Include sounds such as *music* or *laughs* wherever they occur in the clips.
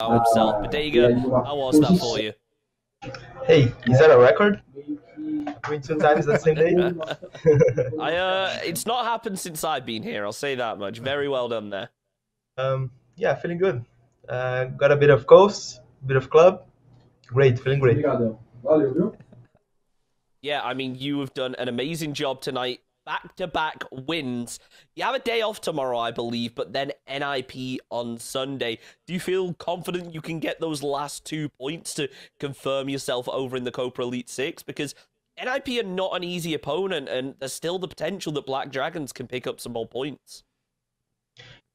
himself. Budega, how was that for you? Hey, is that a record? Doing two times the same day? I uh, it's not happened since I've been here. I'll say that much. Very well done there. Um, yeah, feeling good. Uh, got a bit of coast, a bit of club. Great, feeling great. *laughs* Yeah, I mean, you have done an amazing job tonight. Back to back wins. You have a day off tomorrow, I believe, but then NIP on Sunday. Do you feel confident you can get those last two points to confirm yourself over in the Copa Elite Six? Because NIP are not an easy opponent, and there's still the potential that Black Dragons can pick up some more points.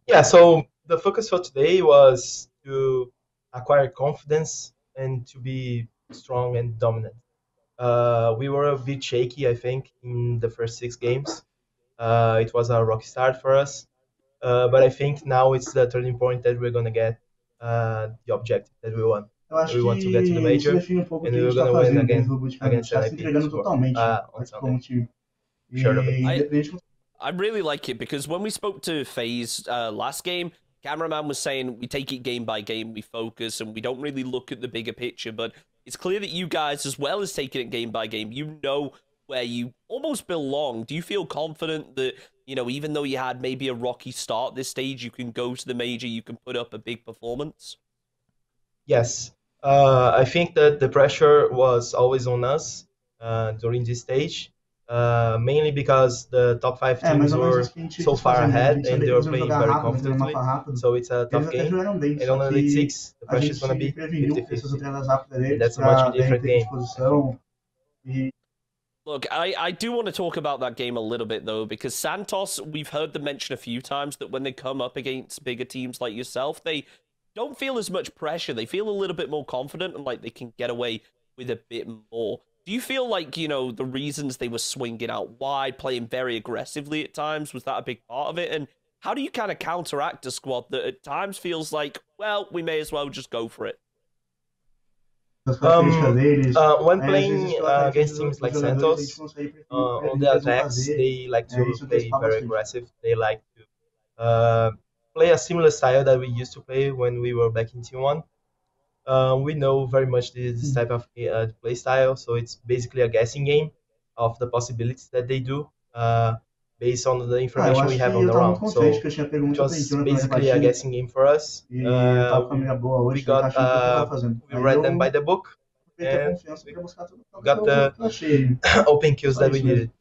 Yeah, so the focus for today was to acquire confidence and to be strong and dominant. Uh, we were a bit shaky, I think, in the first six games. Uh, it was a rocky start for us, uh, but I think now it's the turning point that we're gonna get uh, the objective that we want. We want to get to the major, and we're gonna win again against NIP. Uh, on Sunday. Sure of. I, I really like it because when we spoke to FaZe uh, last game, Cameram4n was saying we take it game by game, we focus, and we don't really look at the bigger picture. But it's clear that you guys, as well as taking it game by game, you know where you almost belong. Do you feel confident that, you know, even though you had maybe a rocky start this stage, you can go to the major, you can put up a big performance? Yes. Uh, I think that the pressure was always on us uh, during this stage. Uh, mainly because the top five teams were so far ahead and they were playing very confidently. So it's a tough game. And on Elite 6, the pressure is going to be 50-50. That's a much different game. Look, I, I do want to talk about that game a little bit, though, because Santos, we've heard them mention a few times that when they come up against bigger teams like yourself, they don't feel as much pressure. They feel a little bit more confident and like they can get away with a bit more. Do you feel like, you know, the reasons they were swinging out wide, playing very aggressively at times, was that a big part of it? And how do you kind of counteract a squad that at times feels like, well, we may as well just go for it? Um, uh, when playing uh, against teams like Santos, uh, on the attacks, they like to play very aggressive. They like to uh, play a similar style that we used to play when we were back in T1. Uh, we know very much this type of uh, play style, so it's basically a guessing game of the possibilities that they do uh, based on the information we have on the round. So it was basically a guessing game for us. Uh, we got uh, we read them by the book and we got the *laughs* open kills that we needed.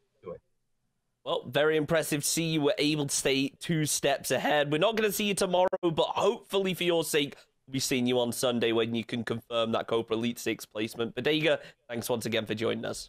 Well, very impressive to see you were able to stay two steps ahead. We're not going to see you tomorrow, but hopefully for your sake, be seeing you on Sunday when you can confirm that Copa Elite Six placement. Budega, thanks once again for joining us.